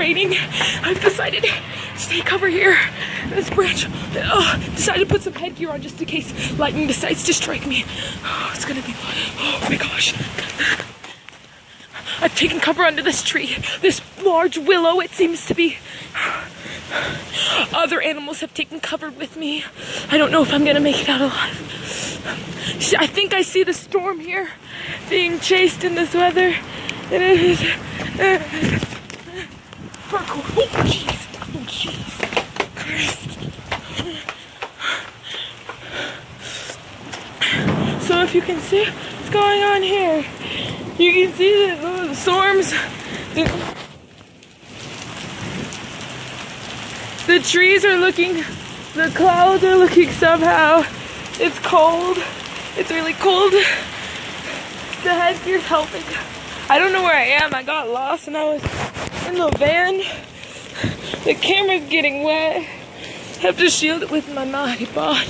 raining. I've decided to take cover here. This branch. Oh, decided to put some headgear on just in case lightning decides to strike me. Oh, it's gonna be. Oh my gosh. I've taken cover under this tree. This large willow, it seems to be. Other animals have taken cover with me. I don't know if I'm gonna make it out alive. I think I see the storm here being chased in this weather. It is. Oh, jeez. Oh, jeez. Christ. So if you can see what's going on here, you can see the, the storms. The, the trees are looking, the clouds are looking somehow. It's cold. It's really cold. The headgear's helping. I don't know where I am. I got lost and I was in the van. The camera's getting wet. I have to shield it with my Mahi bod.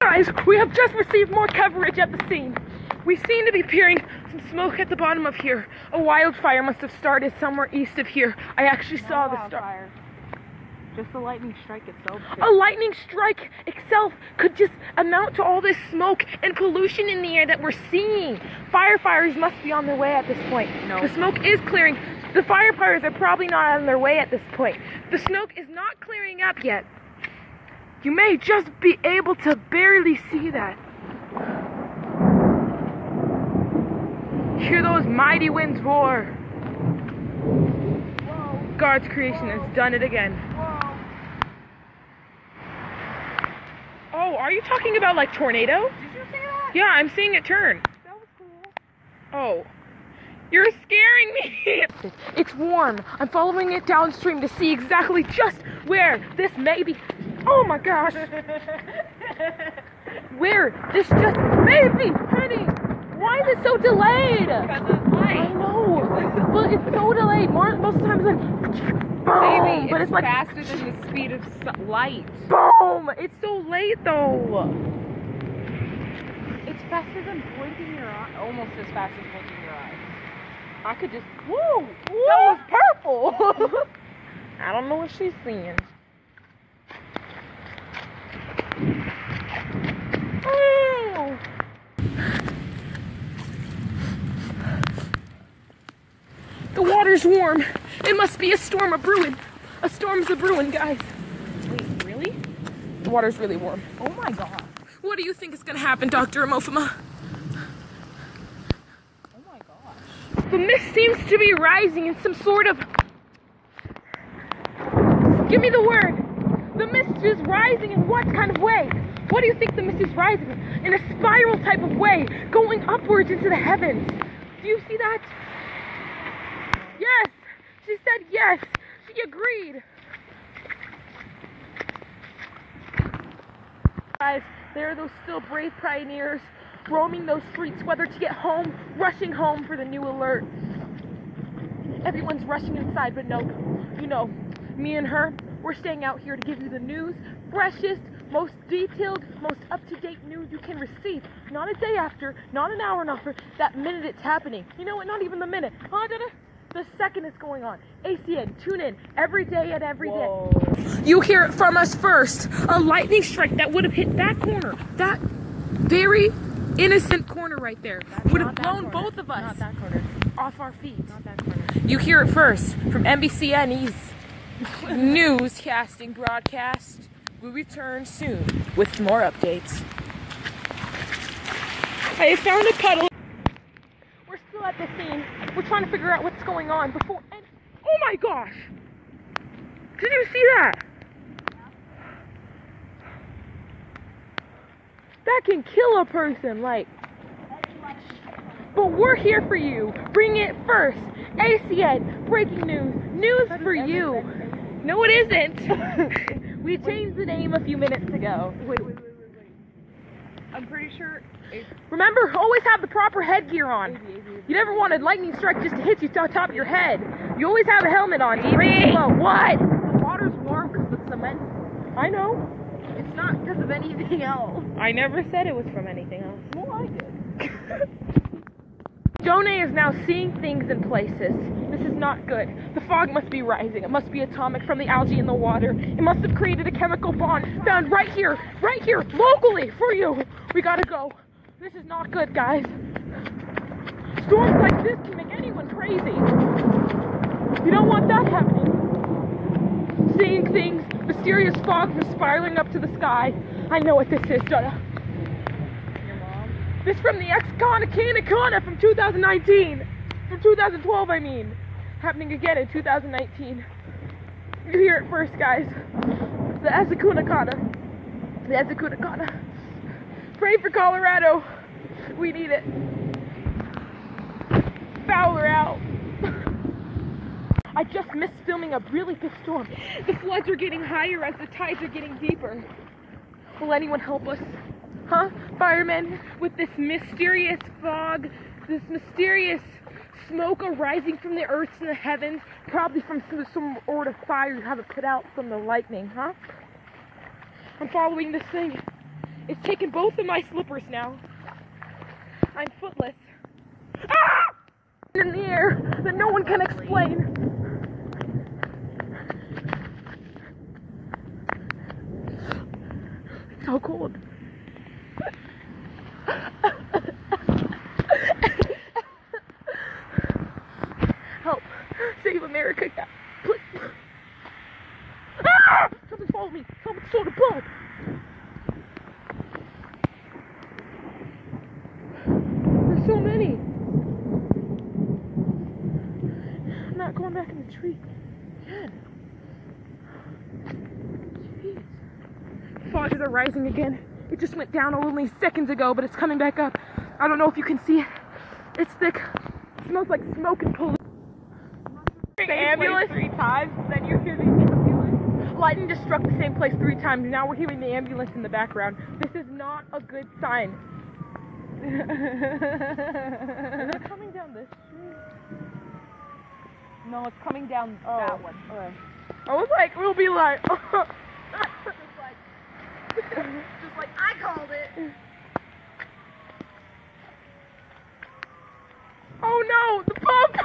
Guys, we have just received more coverage at the scene. We seem to be peering some smoke at the bottom of here. A wildfire must have started somewhere east of here. I actually saw the start. Just the lightning strike itself. A lightning strike itself could just amount to all this smoke and pollution in the air that we're seeing. Firefighters must be on their way at this point. No. The smoke is clearing. The firefighters are probably not on their way at this point. The smoke is not clearing up yet. You may just be able to barely see that. Hear those mighty winds roar. God's creation has done it again. Oh, are you talking about like tornado? Did you see that? Yeah, I'm seeing it turn. That was cool. Oh. You're scaring me. It's warm. I'm following it downstream to see exactly just where this may be. Oh my gosh. Where this just may be heading. Why is it so delayed? Because of I light. It's so delayed. More, most of the time it's like, boom. Baby, but it's, it's like, faster than the speed of light. boom. It's so late though. It's faster than blinking your eye. Almost as fast as blinking your eyes. I could just. Whoa! That was purple! I don't know what she's seeing. Oh. The water's warm. It must be a storm a brewing. A storm's a brewing, guys. Wait, really? The water's really warm. Oh my god. What do you think is gonna happen, Dr. Omofoma? Oh my gosh. The mist seems to be rising in some sort of. Give me the word. The mist is rising in what kind of way? What do you think the mist is rising in? In a spiral type of way, going upwards into the heavens. Do you see that? Yes. She said yes. She agreed. Guys, there are those still brave pioneers roaming those streets, whether to get home, rushing home for the new alert. Everyone's rushing inside, but no, you know, me and her, we're staying out here to give you the news, freshest, most detailed, most up-to-date news you can receive. Not a day after, not an hour after, that minute it's happening. You know what? Not even the minute. Huh, Dada? The second it's going on. ACN, tune in every day and every day. Whoa. You hear it from us first. A lightning strike that would have hit that corner, that very innocent corner right there, would have blown corner. both of us Not that corner. off our feet. Not that corner. You hear it first from NBCNE's newscasting broadcast. We'll return soon with more updates. I found a puddle. We're at the scene. We're trying to figure out what's going on before. And oh my gosh! Did you see that? That can kill a person, like. But we're here for you. Bring it first. ACN, breaking news. News for you. No, it isn't. we changed the name a few minutes ago. Wait, wait, wait, wait, wait. I'm pretty sure Remember, always have the proper headgear on. You never want a lightning strike just to hit you on top of your head. You always have a helmet on. Slow. What? The water's warm because the cement. I know. It's not because of anything else. I never said it was from anything else. Well, I did. Jone is now seeing things in places. This is not good. The fog must be rising. It must be atomic from the algae in the water. It must have created a chemical bond found right here, right here, locally for you. We gotta go. This is not good, guys. Storms like this can make anyone crazy. You don't want that happening. Seeing things, mysterious fog from spiraling up to the sky. I know what this is, Jonah. This from the ex-con Kana from 2019. From 2012, I mean. Happening again in 2019. You hear it first, guys. The Ezekuna Kana. The Ezekuna Kana. Pray for Colorado. We need it. Fowler out. I just missed filming a really big storm. The floods are getting higher as the tides are getting deeper. Will anyone help us? Huh? Firemen, with this mysterious fog, this mysterious smoke arising from the earth and the heavens, probably from some, some sort of fire you haven't put out from the lightning, huh? I'm following this thing. It's taken both of my slippers now. I'm footless. Ah! In the air that no one can explain. It's so cold. Help. Save America. yeah. Please. Ah! Someone follow me. Someone stole the boat. I'm not going back in the tree. Again. Jeez. Are rising again. It just went down only seconds ago, but it's coming back up. I don't know if you can see it. It's thick. It smells like smoke and pollution. ambulance. three times, then you hear the ambulance. Lightning just struck the same place three times. Now we're hearing the ambulance in the background. This is not a good sign. Is it coming down this street? no, it's coming down Oh, that one. okay. I was like, we'll be like, Just like, just like I called it. oh no, the pump!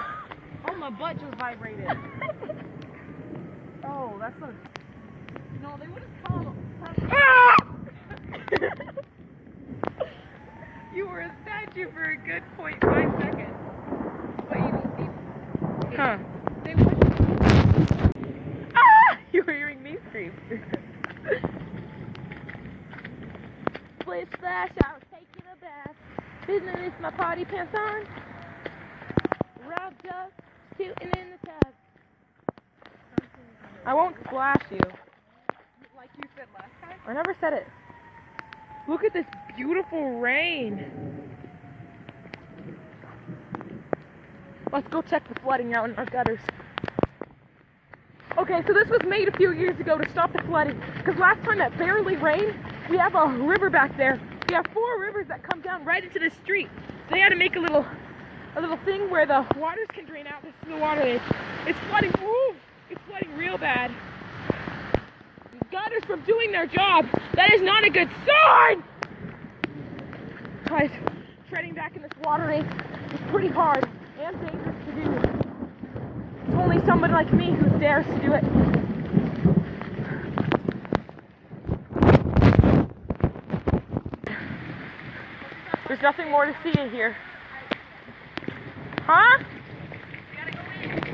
Oh, my butt just vibrated. oh, that's a. No, they would have called. Ah! You were a statue for a good point five seconds. What you Huh. They would. Ah! You were hearing me scream. Splish splash, I was taking a bath. Business, my party pants on. Rubbed up, shooting in the tub. I won't splash you. Like you said last time. I never said it. Look at this beautiful rain. Let's go check the flooding out in our gutters. Okay, so this was made a few years ago to stop the flooding. Because last time it barely rained, we have a river back there. We have four rivers that come down right into the street. They had to make a little a little thing where the waters can drain out. This is the water. It's, it's flooding. Ooh, it's flooding real bad. These gutters from doing their job. That is not a good sign. Guys, treading back in this water is pretty hard dangerous to do. It's only someone like me who dares to do it. There's nothing more to see in here. Huh?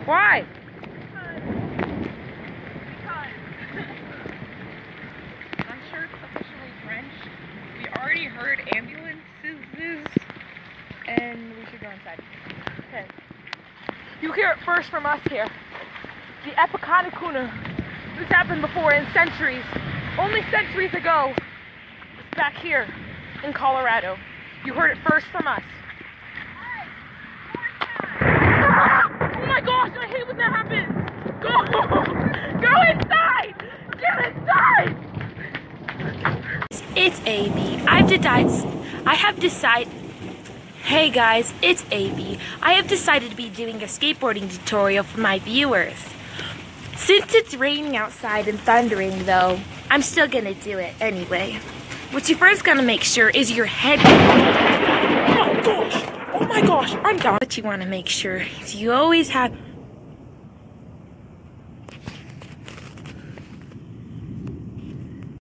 Why? Heard we should go inside. Okay. You hear it first from us here. The Epiconicuna. This happened before in centuries. Only centuries ago. It's back here in Colorado. You heard it first from us. Oh my gosh, I hate when that happens. Go! Go inside! Get inside! It's AB. I've decided. I have decided. Hey guys, it's AB. I have decided to be doing a skateboarding tutorial for my viewers. Since it's raining outside and thundering, though, I'm still gonna do it anyway. What you first gonna make sure is your head. Oh my gosh! Oh my gosh, I'm down. What you want to make sure is you always have